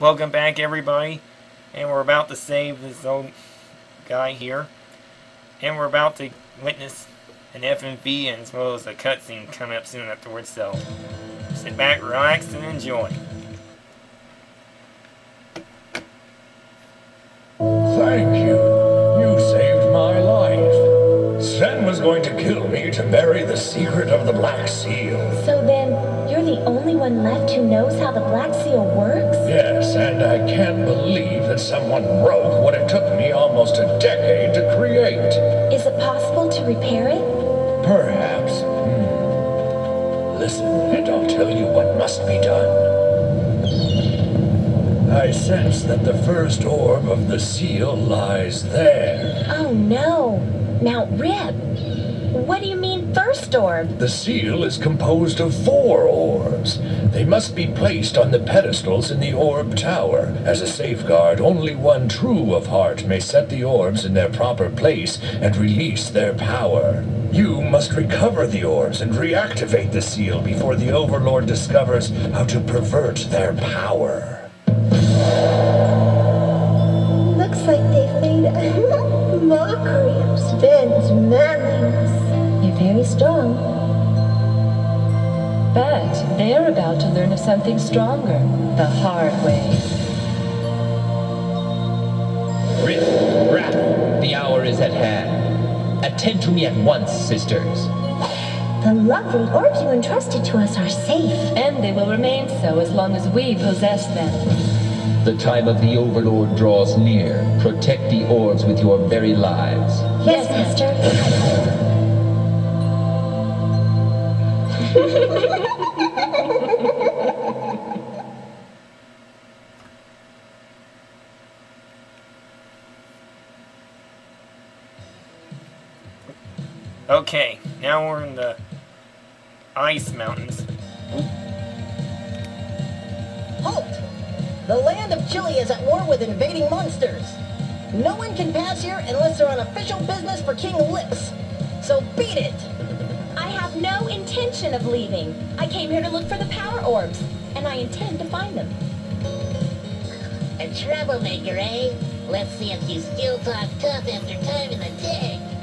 Welcome back, everybody. And we're about to save this old guy here. And we're about to witness an FMV and as well as a cutscene coming up soon afterwards. So sit back, relax, and enjoy. Was going to kill me to bury the secret of the Black Seal. So then, you're the only one left who knows how the Black Seal works? Yes, and I can't believe that someone broke what it took me almost a decade to create. Is it possible to repair it? Perhaps. Hmm. Listen, and I'll tell you what must be done. I sense that the first orb of the seal lies there. Oh no! Mount Rip, what do you mean first orb? The seal is composed of four orbs. They must be placed on the pedestals in the orb tower. As a safeguard, only one true of heart may set the orbs in their proper place and release their power. You must recover the orbs and reactivate the seal before the Overlord discovers how to pervert their power. A mockery of Sven's manliness. You're very strong. But they're about to learn of something stronger, the hard way. Rip, Rap, the hour is at hand. Attend to me at once, sisters. The lovely orbs you entrusted to us are safe. And they will remain so as long as we possess them. The time of the Overlord draws near. Protect the orbs with your very lives. Yes, Master. Okay, now we're in the ice mountains. The land of Chile is at war with invading monsters. No one can pass here unless they're on official business for King Lips. So beat it! I have no intention of leaving. I came here to look for the power orbs, and I intend to find them. A troublemaker, eh? Let's see if you still talk tough after time in the tank.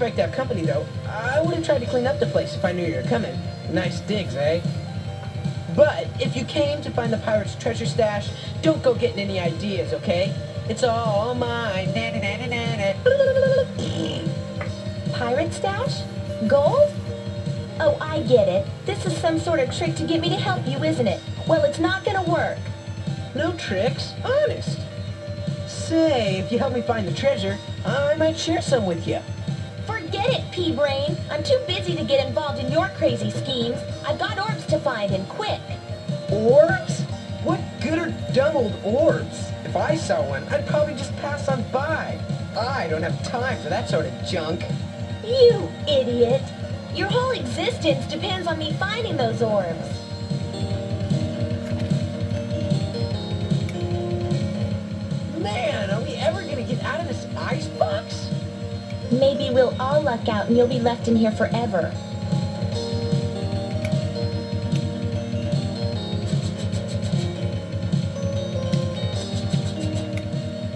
Expect to have company, though. I would have tried to clean up the place if I knew you were coming. Nice digs, eh? But if you came to find the pirate's treasure stash, don't go getting any ideas, okay? It's all mine. Na, na, na. Pirate stash? Gold? Oh, I get it. This is some sort of trick to get me to help you, isn't it? Well, it's not gonna work. No tricks, honest. Say, if you help me find the treasure, I might share some with you. Forget it, P-Brain. I'm too busy to get involved in your crazy schemes. I've got orbs to find, and quick. Orbs? What good are dumb old orbs? If I saw one, I'd probably just pass on by. I don't have time for that sort of junk. You idiot. Your whole existence depends on me finding those orbs. Man, are we ever gonna get out of this icebox? Maybe we'll all luck out and you'll be left in here forever.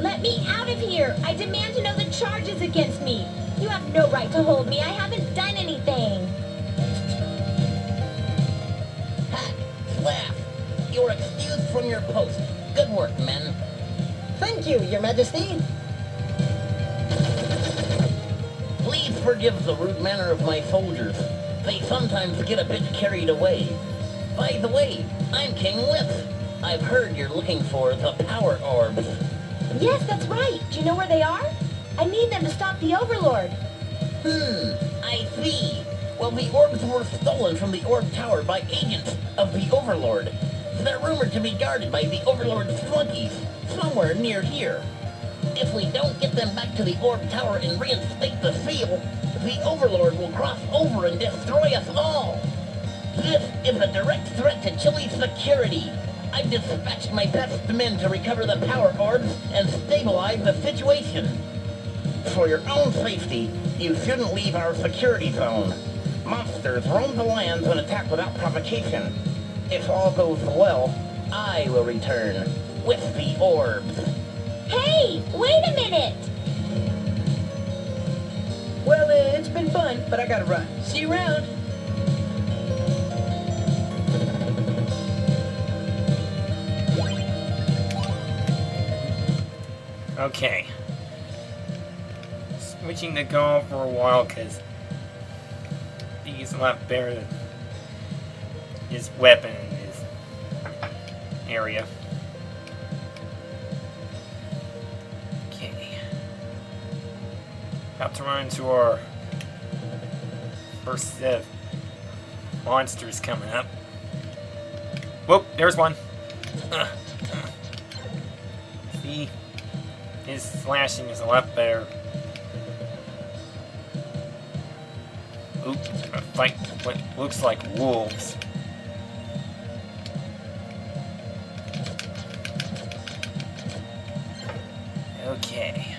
Let me out of here! I demand to know the charges against me! You have no right to hold me. I haven't done anything. Ha! Laugh! You're excused from your post. Good work, men. Thank you, Your Majesty. Please forgive the rude manner of my soldiers. They sometimes get a bit carried away. By the way, I'm King Lips. I've heard you're looking for the power orbs. Yes, that's right. Do you know where they are? I need them to stop the Overlord. Hmm, I see. Well, the orbs were stolen from the orb tower by agents of the Overlord. They're rumored to be guarded by the Overlord's flunkies, somewhere near here. If we don't get them back to the orb tower and reinstate the seal, the Overlord will cross over and destroy us all. This is a direct threat to Chili's security. I've dispatched my best men to recover the power orbs and stabilize the situation. For your own safety, you shouldn't leave our security zone. Monsters roam the lands and attack without provocation. If all goes well, I will return with the orbs. Hey, wait a minute! Well, uh, it's been fun, but I gotta run. See you around. Okay. Switching to Gaw for a while because he's a lot better than his weapon in his area. About to run into our first set of monsters coming up. Whoop, there's one. Uh, uh. See? His slashing is a lot better. A fight what looks like wolves. Okay.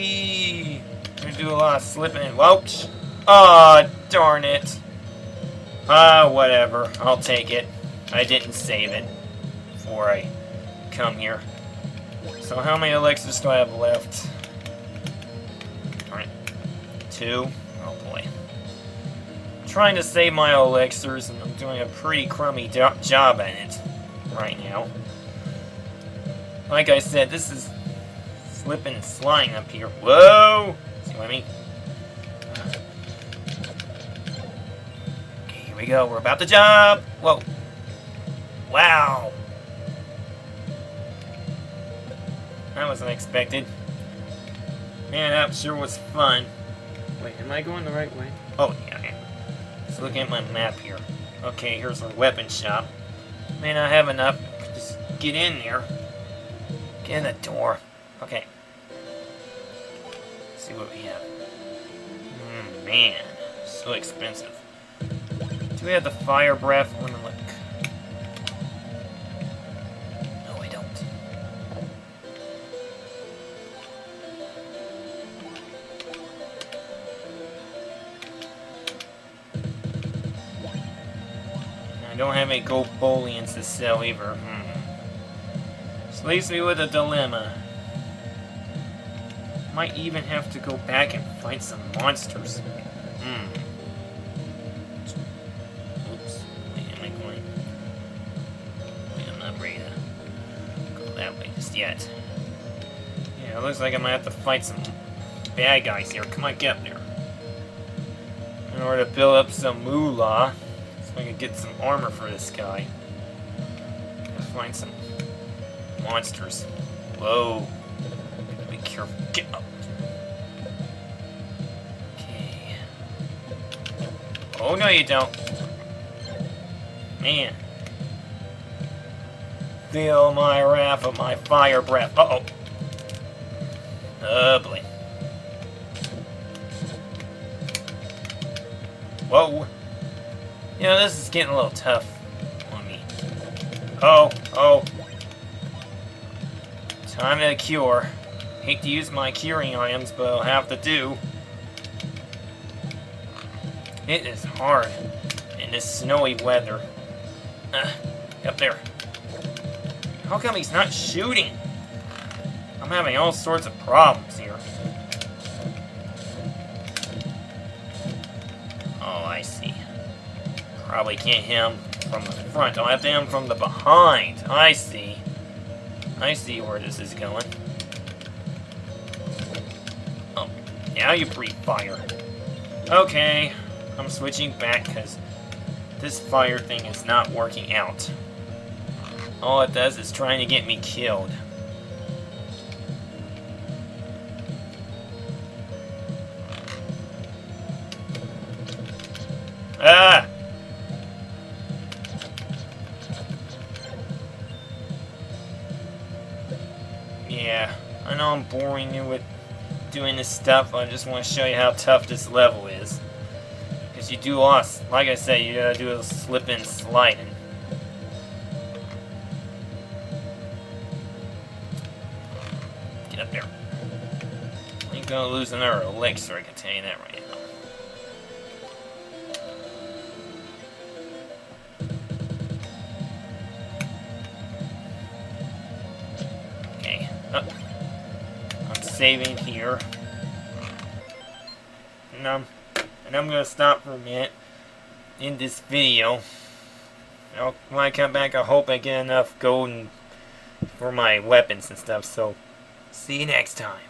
We gonna do a lot of slipping and whoops. Aw, oh, darn it. Ah, uh, whatever. I'll take it. I didn't save it before I come here. So how many elixirs do I have left? Alright. Two. Oh boy. I'm trying to save my elixirs, and I'm doing a pretty crummy job at it right now. Like I said, this is slipping and sliding up here. Whoa! See what I mean? Okay, here we go. We're about to jump! Whoa. Wow! That was unexpected. Man, that sure was fun. Wait, am I going the right way? Oh, yeah, I am. Let's look at my map here. Okay, here's our weapon shop. May not have enough. Just get in there. Get in the door. Okay. Let's see what we have. Mm, man, so expensive. Do we have the fire breath? Let me look. No, I don't. I don't have any gold bullions to sell either. Hmm. Leaves me with a dilemma. Might even have to go back and fight some monsters. Hmm. Oops. Wait, am I going? Wait, I'm not ready to go that way just yet. Yeah, it looks like I might have to fight some bad guys here. Come on, get up there. In order to build up some moolah. So I can get some armor for this guy. Gotta find some monsters. Whoa. Careful. Get up. Okay. Oh, no you don't. Man. Feel my wrath of my fire breath. Uh-oh. Oh, boy. Whoa. You know, this is getting a little tough on me. Oh, oh. Time to cure. Hate to use my curing items, but I'll have to do. It is hard in this snowy weather. Uh, up there. How come he's not shooting? I'm having all sorts of problems here. Oh, I see. Probably can't hit him from the front. I'll have to hit him from the behind. I see. I see where this is going. Now you breathe fire. Okay, I'm switching back because this fire thing is not working out. All it does is trying to get me killed. Ah! Yeah, I know I'm boring you with doing this stuff, I just want to show you how tough this level is. Because you do lost. Like I said, you gotta do a slip and sliding. Get up there. Ain't gonna lose another elixir, I can tell you that right now. Okay. Up. Saving here. And I'm, and I'm gonna stop for a minute in this video. I'll, when I come back, I hope I get enough gold for my weapons and stuff. So, see you next time.